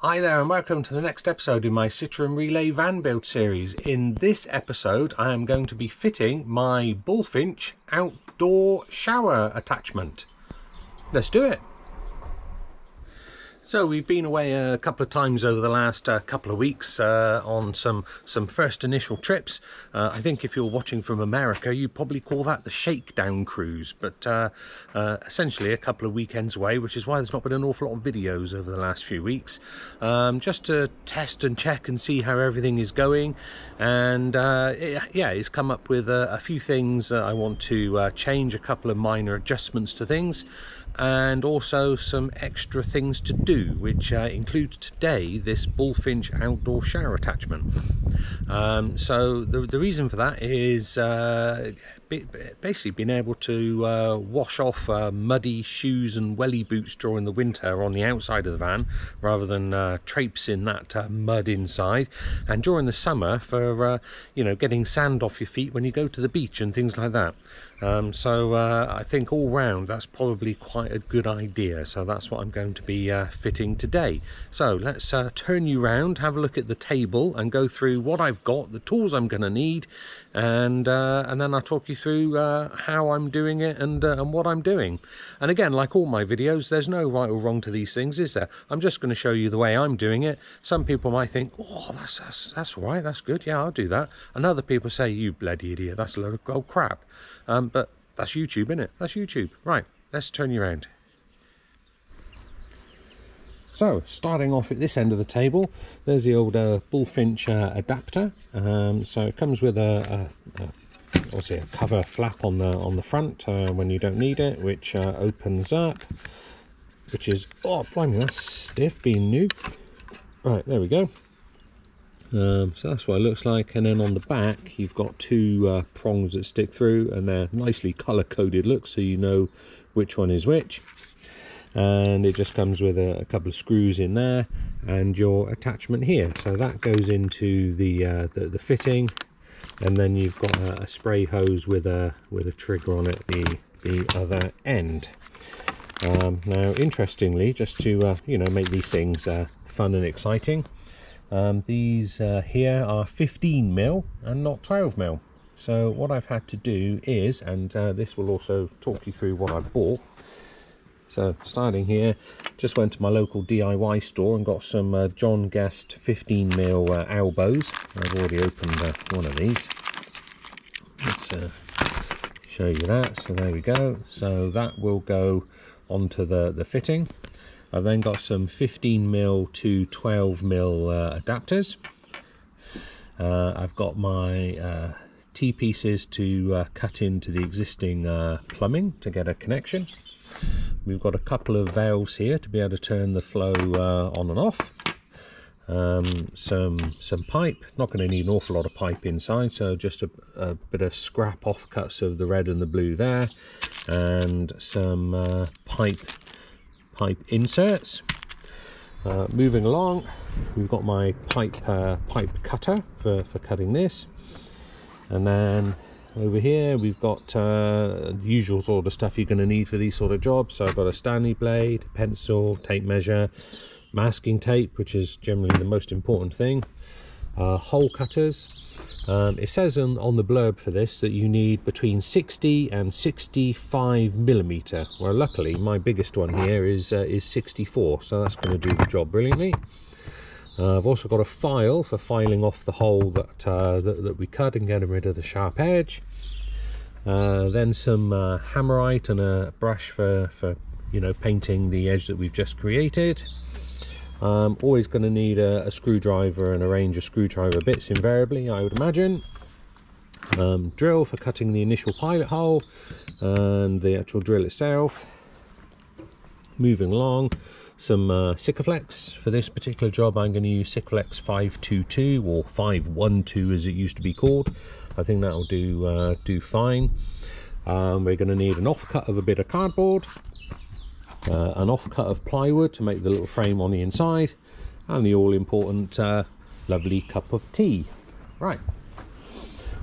Hi there and welcome to the next episode in my Citroen Relay van build series. In this episode I am going to be fitting my Bullfinch outdoor shower attachment. Let's do it. So we've been away a couple of times over the last uh, couple of weeks uh, on some some first initial trips. Uh, I think if you're watching from America, you probably call that the shakedown cruise, but uh, uh, essentially a couple of weekends away, which is why there's not been an awful lot of videos over the last few weeks, um, just to test and check and see how everything is going. And uh, it, yeah, it's come up with a, a few things I want to change, a couple of minor adjustments to things and also some extra things to do which uh, includes today this bullfinch outdoor shower attachment. Um, so the, the reason for that is uh, basically being able to uh, wash off uh, muddy shoes and welly boots during the winter on the outside of the van rather than uh, traipsing that uh, mud inside. And during the summer for uh, you know getting sand off your feet when you go to the beach and things like that. Um, so uh, I think all round that's probably quite a good idea. So that's what I'm going to be fitting today. So let's turn you round have a look at the table and go through what I've got the tools I'm going to need and and then I'll talk you through uh, how I'm doing it and, uh, and what I'm doing. And again, like all my videos, there's no right or wrong to these things, is there? I'm just going to show you the way I'm doing it. Some people might think, oh, that's, that's, that's all right, that's good, yeah, I'll do that. And other people say, you bloody idiot, that's a load of old crap. Um, but that's YouTube, isn't it? That's YouTube. Right, let's turn you around. So, starting off at this end of the table, there's the old uh, Bullfinch uh, adapter. Um, so it comes with a, a, a obviously a cover flap on the on the front uh, when you don't need it which uh, opens up which is oh blimey that's stiff being new. Right there we go. Um, so that's what it looks like. And then on the back you've got two uh, prongs that stick through and they're nicely color coded look so you know which one is which and it just comes with a, a couple of screws in there and your attachment here. So that goes into the, uh, the, the fitting. And then you've got a, a, spray hose with a with a trigger on it the the other end. Um, now interestingly just to uh, you know make these things uh, fun and exciting um, these uh, here are 15 mil and not 12 mil. So what I've had to do is and uh, this will also talk you through what I bought so starting here, just went to my local DIY store and got some uh, John Guest 15mm uh, elbows. I've already opened uh, one of these. Let's uh, show you that. So there we go. So that will go onto the, the fitting. I've then got some 15mm to 12mm uh, adapters. Uh, I've got my T-pieces to cut into the existing plumbing to get a connection. We've got a couple of valves here to be able to turn the flow uh, on and off. Um, some some pipe, not going to need an awful lot of pipe inside, so just a, a, bit of scrap offcuts of the red and the blue there, and some uh, pipe pipe inserts. Uh, moving along, we've got my pipe uh, pipe cutter for, for cutting this, and then over here we've got uh, the usual sort of stuff you're going to need for these sort of jobs. So i've got a stanley blade pencil tape measure masking tape which is generally the most important thing uh, hole cutters. Um, it says on, on the blurb for this that you need between 60 and 65 millimeter. Well luckily my biggest one here is uh, is 64 so that's going to do the job brilliantly uh, I've also got a file for filing off the hole that, uh, that, that, we cut and getting rid of the sharp edge. Uh, then some uh, hammerite and a brush for, for you know painting the edge that we've just created. Um, always going to need a, a, screwdriver and a range of screwdriver bits invariably I would imagine. Um, drill for cutting the initial pilot hole and the actual drill itself. Moving along, some uh, Sikaflex. For this particular job I'm going to use Sikaflex 522 or 512 as it used to be called. I think that'll do, uh, do fine. Um, we're going to need an offcut of a bit of cardboard, uh, an offcut of plywood to make the little frame on the inside, and the all-important uh, lovely cup of tea. Right.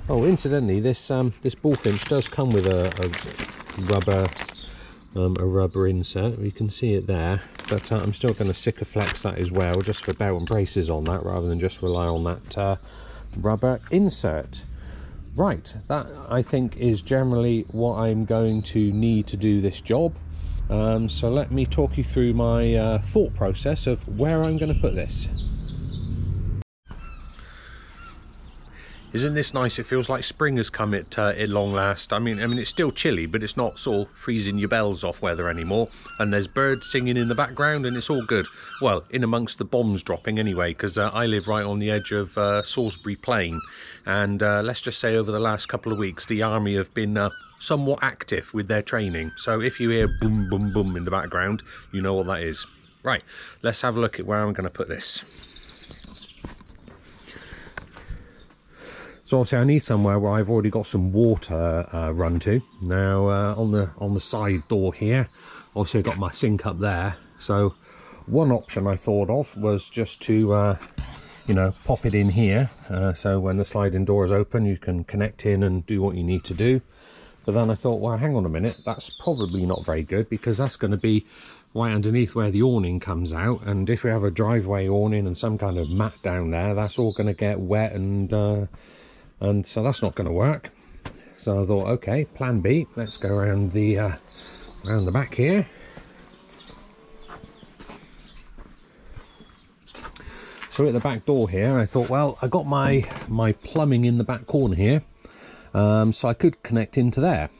Oh, incidentally, this um, this bullfinch does come with a, a rubber um, a rubber insert. You can see it there, but uh, I'm still going to Sikaflex that as well, just for belt and braces on that, rather than just rely on that uh, rubber insert. Right, that I think is generally what I'm going to need to do this job. Um, so let me talk you through my uh, thought process of where I'm going to put this. Isn't this nice? It feels like spring has come at, uh, at long last. I mean, I mean, it's still chilly, but it's not sort of freezing your bells off weather anymore. And there's birds singing in the background, and it's all good. Well, in amongst the bombs dropping anyway, because uh, I live right on the edge of uh, Salisbury Plain. And uh, let's just say over the last couple of weeks, the army have been uh, somewhat active with their training. So if you hear boom, boom, boom in the background, you know what that is. Right, let's have a look at where I'm going to put this. So obviously I need somewhere where I've already got some water uh, run to. Now uh, on the on the side door here, obviously I've got my sink up there. So one option I thought of was just to, uh, you know, pop it in here. Uh, so when the sliding door is open, you can connect in and do what you need to do. But then I thought, well, hang on a minute, that's probably not very good because that's going to be right underneath where the awning comes out. And if we have a driveway awning and some kind of mat down there, that's all going to get wet and uh, and so that's not going to work. So I thought okay plan B let's go around the uh, around the back here. So at the back door here I thought well I got my my plumbing in the back corner here um, so I could connect into there.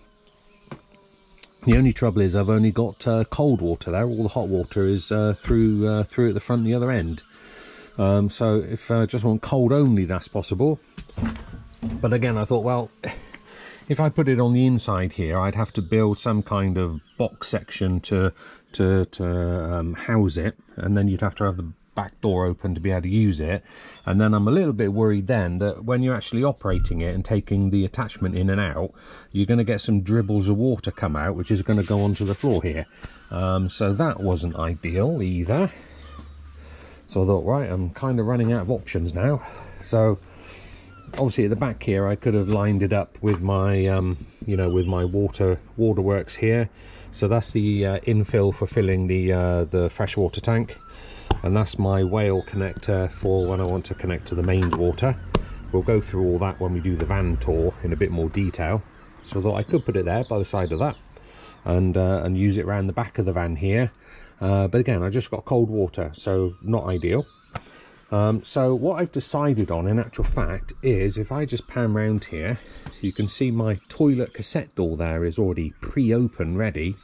The only trouble is I've only got uh, cold water there. All the hot water is uh, through uh, through at the front the other end. Um, so if I just want cold only that's possible but again I thought well if I put it on the inside here I'd have to build some kind of box section to to, to um, house it. And then you'd have to have the back door open to be able to use it. And then I'm a little bit worried then that when you're actually operating it and taking the attachment in and out you're going to get some dribbles of water come out which is going to go onto the floor here. Um, so that wasn't ideal either. So I thought right I'm kind of running out of options now. So obviously at the back here I could have lined it up with my um, you know with my water waterworks here. So that's the uh, infill for filling the uh, the freshwater tank. And that's my whale connector for when I want to connect to the mains water. We'll go through all that when we do the van tour in a bit more detail. So I thought I could put it there by the side of that and uh, and use it around the back of the van here. Uh, but again I just got cold water so not ideal um, so what I've decided on in actual fact is if I just pan round here you can see my toilet cassette door there is already pre-open ready.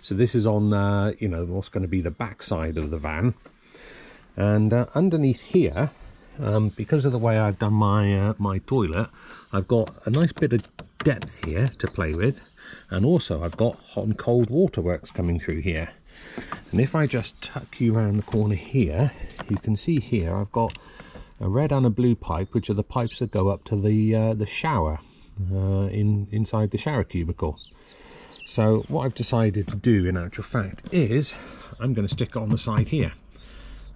So this is on uh, you know what's going to be the back side of the van. And uh, underneath here um, because of the way I've done my uh, my toilet I've got a nice bit of depth here to play with. And also I've got hot and cold waterworks coming through here and if I just tuck you around the corner here you can see here I've got a red and a blue pipe which are the pipes that go up to the uh, the shower uh, in inside the shower cubicle. So what I've decided to do in actual fact is I'm going to stick it on the side here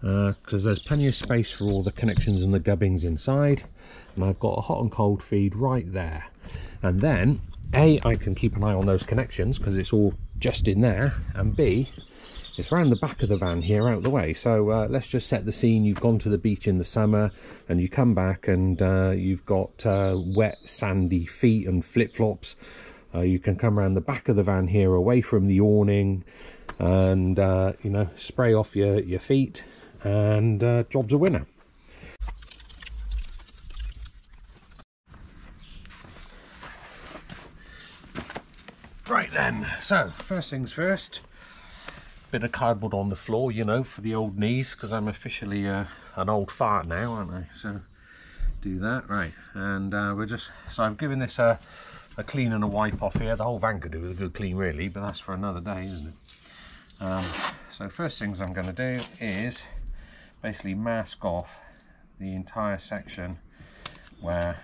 because uh, there's plenty of space for all the connections and the gubbings inside and I've got a hot and cold feed right there. And then a I can keep an eye on those connections because it's all just in there and B it's around the back of the van here out the way. So uh, let's just set the scene. You've gone to the beach in the summer and you come back and uh, you've got uh, wet sandy feet and flip-flops. Uh, you can come around the back of the van here away from the awning and uh, you know spray off your your feet and uh, job's a winner right then so first things first bit of cardboard on the floor, you know, for the old knees, because I'm officially uh, an old fart now, aren't I? So do that, right. And uh, we're just, so I've given this a, a clean and a wipe off here. The whole van could do with a good clean, really, but that's for another day, isn't it? Um, so first things I'm going to do is basically mask off the entire section where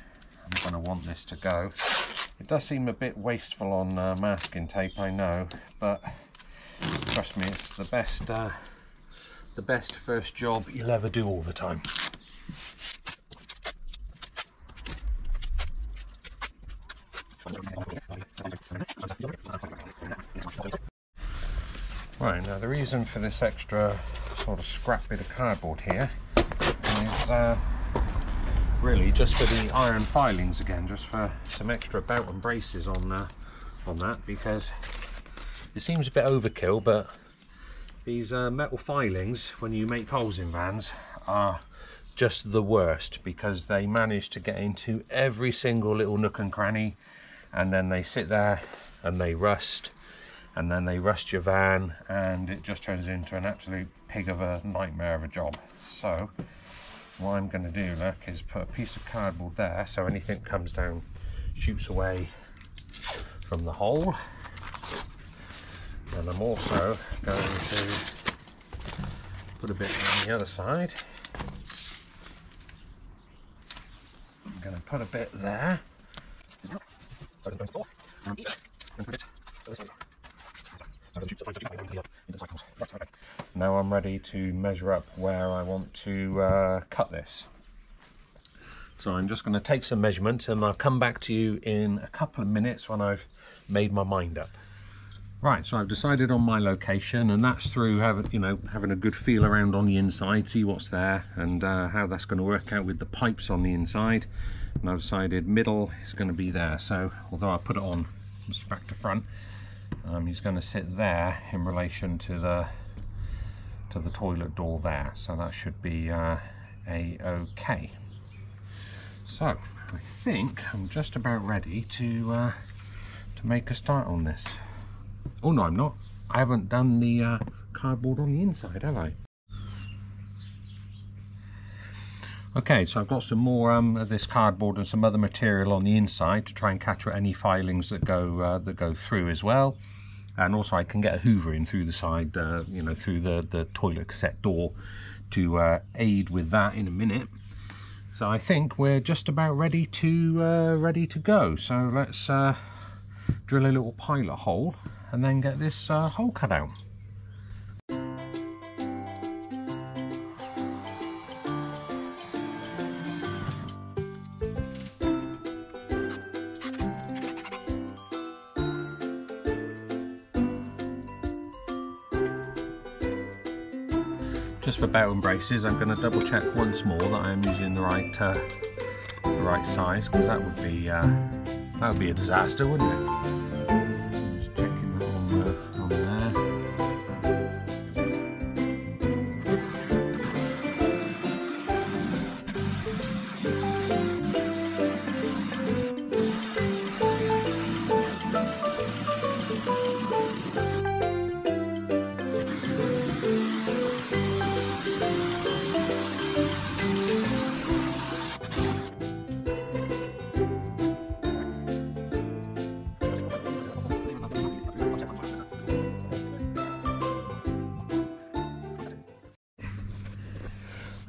I'm going to want this to go. It does seem a bit wasteful on uh, masking tape, I know, but trust me it's the best uh, the best first job you'll ever do all the time. Right, Now the reason for this extra sort of scrap bit of cardboard here is uh, really just for the iron filings again, just for some extra belt and braces on uh, on that because it seems a bit overkill, but these uh, metal filings, when you make holes in vans, are just the worst because they manage to get into every single little nook and cranny and then they sit there and they rust and then they rust your van and it just turns into an absolute pig of a nightmare of a job. So what I'm going to do, look, is put a piece of cardboard there so anything comes down, shoots away from the hole. And I'm also going to put a bit on the other side. I'm going to put a bit there. Now I'm ready to measure up where I want to uh, cut this. So I'm just going to take some measurements and I'll come back to you in a couple of minutes when I've made my mind up. Right, so I've decided on my location and that's through having, you know, having a good feel around on the inside, see what's there and uh, how that's going to work out with the pipes on the inside. And I've decided middle is going to be there. So although I put it on back to front, um, he's going to sit there in relation to the to the toilet door there. So that should be uh, a okay. So I think I'm just about ready to uh, to make a start on this. Oh no, I'm not. I haven't done the uh, cardboard on the inside, have I? Okay, so I've got some more um, of this cardboard and some other material on the inside to try and capture any filings that go uh, that go through as well. And also I can get a hoover in through the side, uh, you know, through the, the toilet cassette door to uh, aid with that in a minute. So I think we're just about ready to uh, ready to go. So let's uh, drill a little pilot hole and then get this uh, hole cut out. Just for belt and braces I'm going to double check once more that I am using the right uh, the right size because that would be uh, that would be a disaster wouldn't it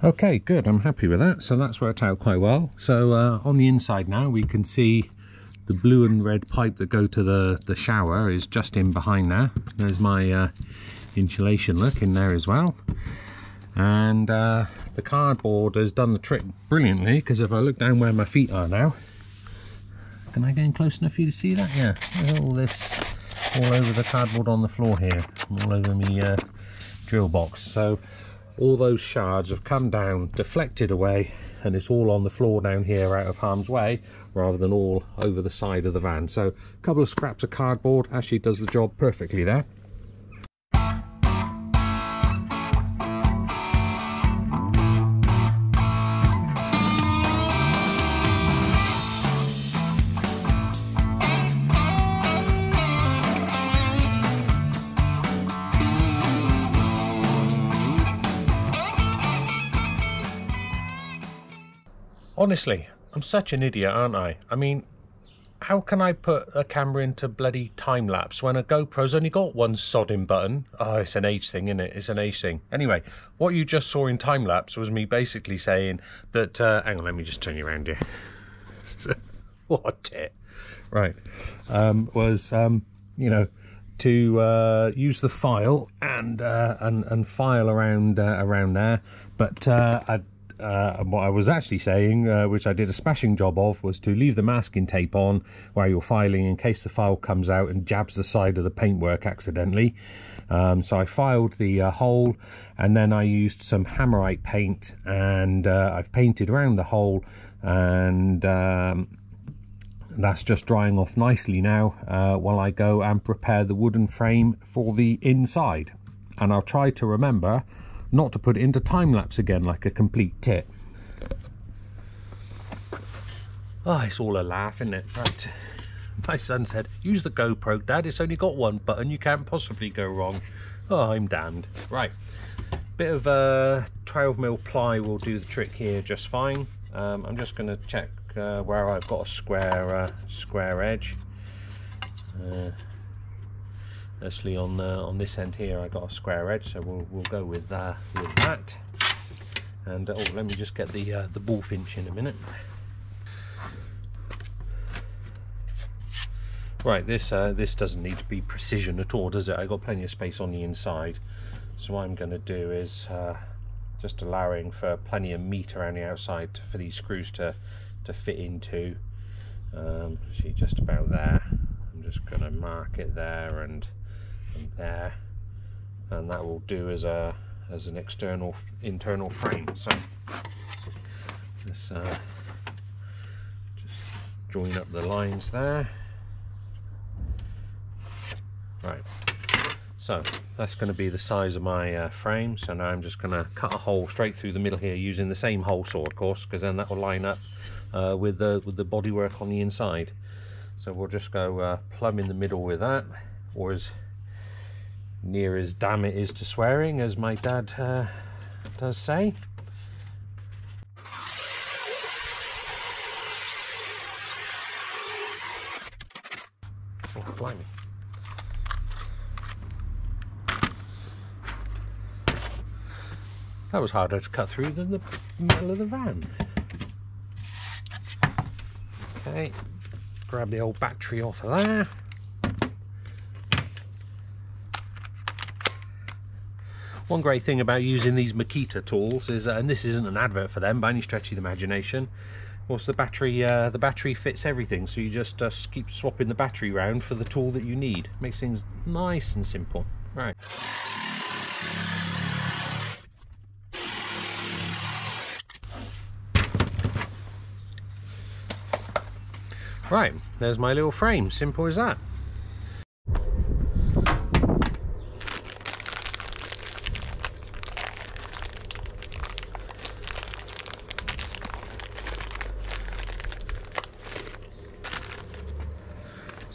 Okay, good. I'm happy with that. So that's worked out quite well. So uh, on the inside now, we can see the blue and red pipe that go to the, the shower is just in behind there. There's my uh, insulation look in there as well. And uh, the cardboard has done the trick brilliantly because if I look down where my feet are now, can I get in close enough for you to see that? Yeah, all this all over the cardboard on the floor here, all over me uh, drill box. So all those shards have come down, deflected away, and it's all on the floor down here out of harm's way rather than all over the side of the van. So a couple of scraps of cardboard actually does the job perfectly there. Honestly, I'm such an idiot, aren't I? I mean, how can I put a camera into bloody time lapse when a GoPro's only got one sodding button? Oh, it's an age thing, isn't it? It's an age thing. Anyway, what you just saw in time lapse was me basically saying that. Uh, hang on, let me just turn you around here. what it? Right. Um, was um, you know to uh, use the file and uh, and and file around uh, around there, but uh, I uh, what I was actually saying, uh, which I did a smashing job of, was to leave the masking tape on while you're filing in case the file comes out and jabs the side of the paintwork accidentally. Um, so I filed the uh, hole and then I used some hammerite paint and uh, I've painted around the hole and um, that's just drying off nicely now uh, while I go and prepare the wooden frame for the inside and I'll try to remember not to put it into time-lapse again like a complete tit oh it's all a laugh isn't it? Right. My son said use the GoPro. Dad it's only got one button. You can't possibly go wrong. Oh I'm damned. Right. Bit of uh, 12 mil ply will do the trick here just fine. Um, I'm just going to check uh, where I've got a square uh, square edge. Uh, actually, on uh, on this end here, I got a square edge, so we'll we'll go with uh, with that. And oh, let me just get the uh, the bullfinch in a minute. Right, this this doesn't need to be precision at all, does it? I got plenty of space on the inside, so what I'm going to do is just allowing for plenty of meat around the outside for these screws to to fit into um, see just about there I'm just going to mark it there and there and that will do as a as an external internal frame. So let's uh, just join up the lines there. Right. So that's going to be the size of my uh, frame. So now I'm just going to cut a hole straight through the middle here using the same hole saw of course because then that will line up uh, with the with the bodywork on the inside. So we'll just go uh, plumb in the middle with that, or as near as damn it is to swearing, as my dad uh, does say. Oh, blimey. That was harder to cut through than the metal of the van. Okay, grab the old battery off of there. One great thing about using these Makita tools is, uh, and this isn't an advert for them by any stretch of the imagination, was the battery uh, the battery fits everything so you just uh, keep swapping the battery around for the tool that you need. Makes things nice and simple. Right. Right, there's my little frame, simple as that.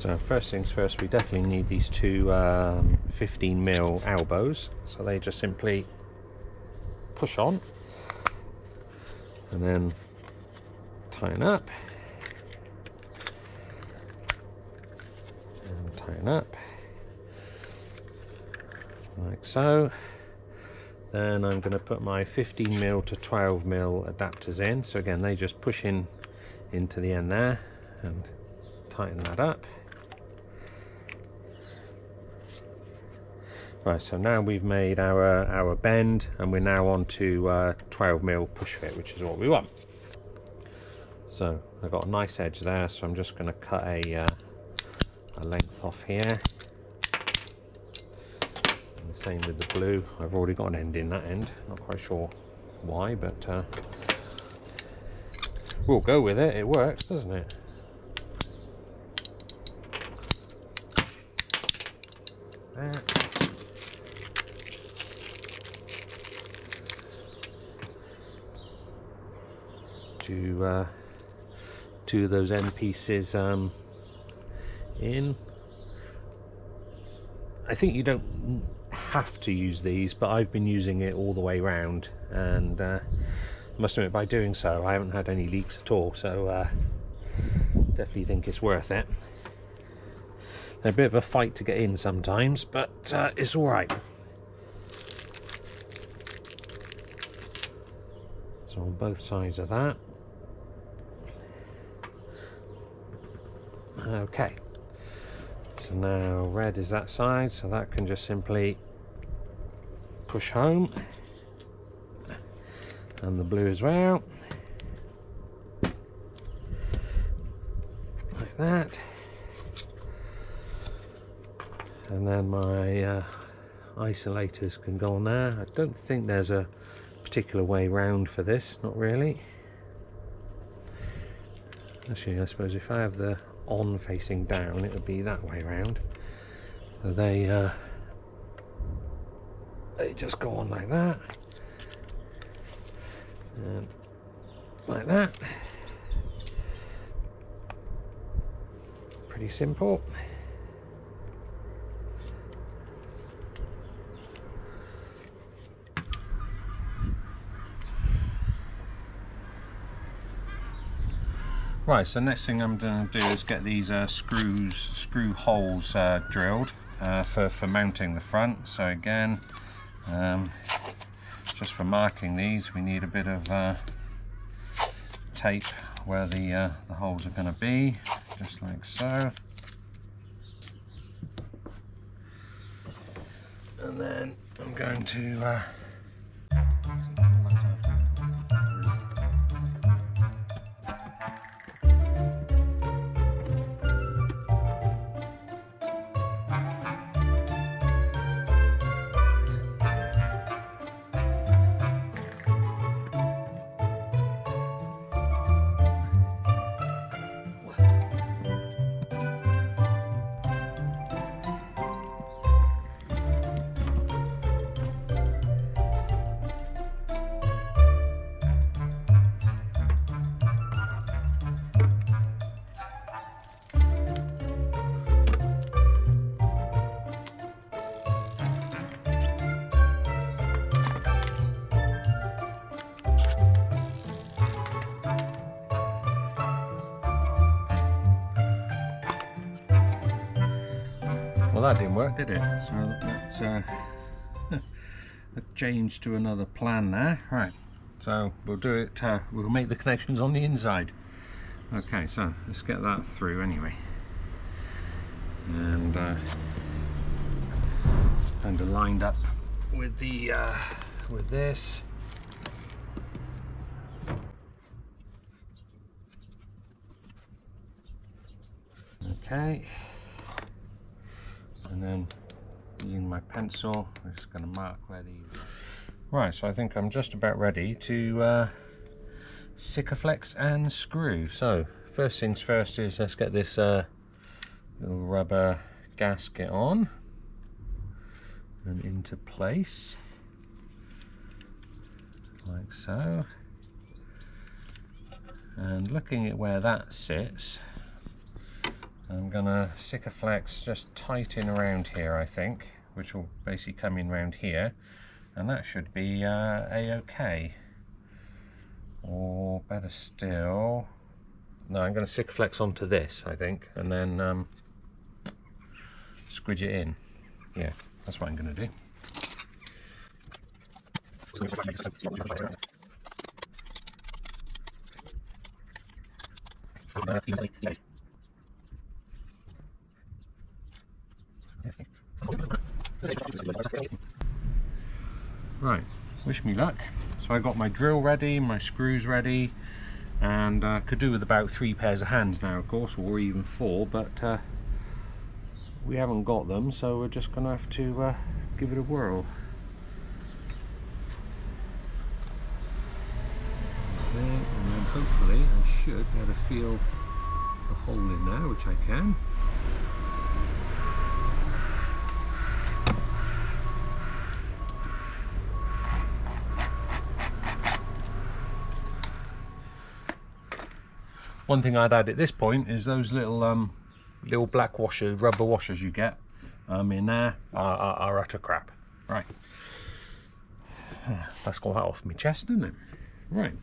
So first things first, we definitely need these two um, 15 mil elbows. So they just simply push on. And then tighten up. tighten up. Like so. Then I'm going to put my 15 mil to 12 mil adapters in. So again they just push in into the end there and tighten that up right so now we've made our our bend and we're now on to uh, 12 mil push fit which is what we want so I've got a nice edge there so I'm just going to cut a uh, a length off here. And the same with the blue. I've already got an end in that end. Not quite sure why, but uh, we'll go with it. It works, doesn't it? To uh, two of those end pieces um, in. I think you don't have to use these, but I've been using it all the way around, and uh, must admit, by doing so, I haven't had any leaks at all. So uh, definitely think it's worth it. They're a bit of a fight to get in sometimes, but uh, it's all right. So on both sides of that. Okay. So now red is that side, so that can just simply push home. And the blue as well. Like that. And then my uh, isolators can go on there. I don't think there's a particular way round for this, not really. Actually, I suppose if I have the on facing down, it would be that way round. So they uh, they just go on like that, and like that. Pretty simple. Right, so next thing I'm going to do is get these uh, screws, screw holes uh, drilled uh, for, for mounting the front. So again, um, just for marking these, we need a bit of uh, tape where the, uh, the holes are going to be, just like so. And then I'm going to that didn't work did it? So that's uh, changed to another plan there. Right, so we'll do it, uh, we'll make the connections on the inside. Okay, so let's get that through anyway. And uh, kind of lined up with the uh, with this. Okay and then using my pencil I'm just going to mark where these are. right so I think I'm just about ready to uh, Sikaflex and screw. So first things first is let's get this uh, little rubber gasket on and into place. Like so. And looking at where that sits I'm gonna Sikaflex just tighten around here I think which will basically come in around here and that should be uh, a-okay or better still no I'm going to Sikaflex onto this I think and then um, squidge it in. Yeah that's what I'm going to do Right, wish me luck. So I got my drill ready, my screws ready, and uh, could do with about three pairs of hands now, of course, or even four, but uh, we haven't got them, so we're just going to have to uh, give it a whirl. And then hopefully I should be able to feel the hole in there, which I can. One thing I'd add at this point is those little um, little black washers, rubber washers you get um, in there are, are, are utter crap. Right. That's got that off my chest, isn't it? Right.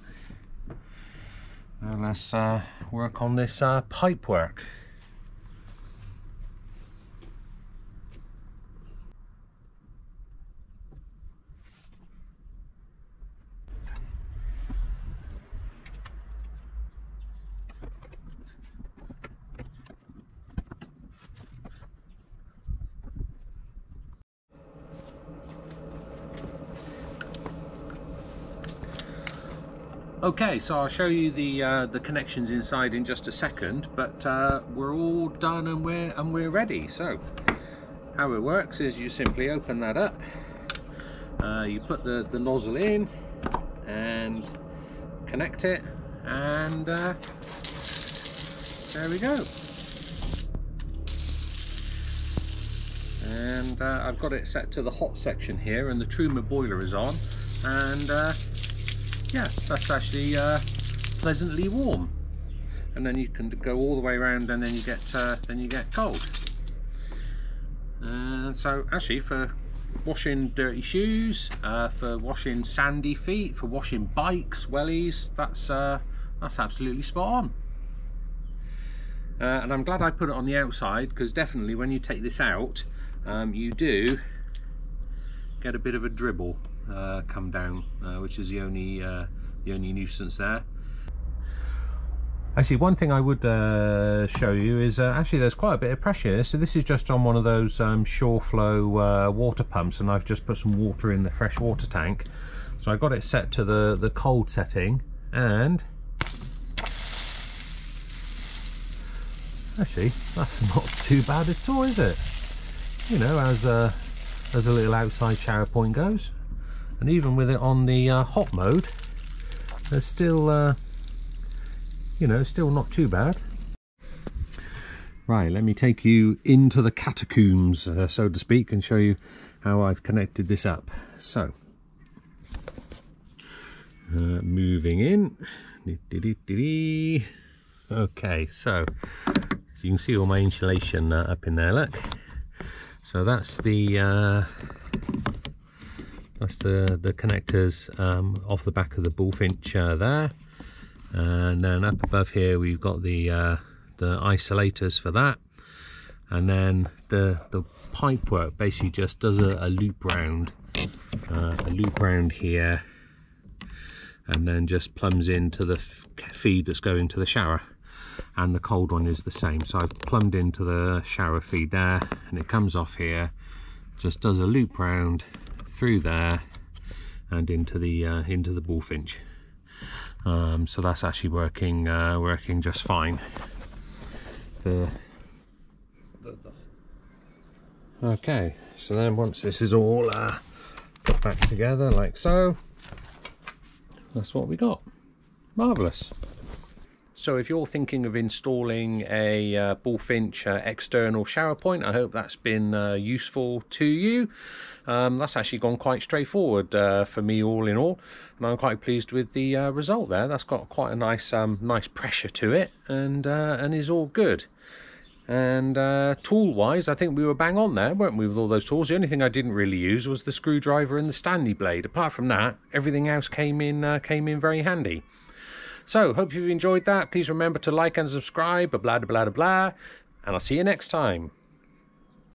Now let's uh, work on this uh, pipe work. Okay, so I'll show you the uh, the connections inside in just a second, but uh, we're all done and we're and we're ready. So, how it works is you simply open that up uh, you put the, the nozzle in and connect it and uh, there we go and uh, I've got it set to the hot section here and the Truma boiler is on and uh, yeah that's actually uh, pleasantly warm. And then you can go all the way around and then you get uh, then you get cold. And so actually for washing dirty shoes uh, for washing sandy feet for washing bikes wellies that's uh, that's absolutely spot on. Uh, and I'm glad I put it on the outside because definitely when you take this out um, you do get a bit of a dribble uh, come down uh, which is the only uh, the only nuisance there Actually, one thing I would uh, show you is actually there's quite a bit of pressure. So this is just on one of those um, Shurflo uh, water pumps, and I've just put some water in the fresh water tank. So I got it set to the the cold setting, and actually that's not too bad at all, is it? You know, as a as a little outside shower point goes, and even with it on the uh, hot mode, there's still uh, you know, still not too bad. Right, let me take you into the catacombs, uh, so to speak, and show you how I've connected this up. So, uh, moving in. Okay, so, so, you can see all my insulation uh, up in there, look. So that's the uh, that's the the connectors um, off the back of the bullfinch uh, there. And then up above here we've got the uh, the isolators for that. And then the the pipe work basically just does a, a loop round uh, a loop round here and then just plumbs into the feed that's going to the shower. And the cold one is the same. So I've plumbed into the shower feed there and it comes off here just does a loop round through there and into the uh, into the bullfinch um, so that's actually working uh, working just fine. The, okay so then once this is all uh, put back together like so that's what we got. Marvelous so if you're thinking of installing a uh, Bullfinch uh, external shower point, I hope that's been uh, useful to you. Um, that's actually gone quite straightforward uh, for me all in all. And I'm quite pleased with the uh, result there. That's got quite a nice um, nice pressure to it and, uh, and is all good. And tool-wise, I think we were bang on there, weren't we, with all those tools? The only thing I didn't really use was the screwdriver and the Stanley blade. Apart from that, everything else came in came in very handy. So, hope you've enjoyed that. Please remember to like and subscribe, blah, blah, blah, blah, and I'll see you next time.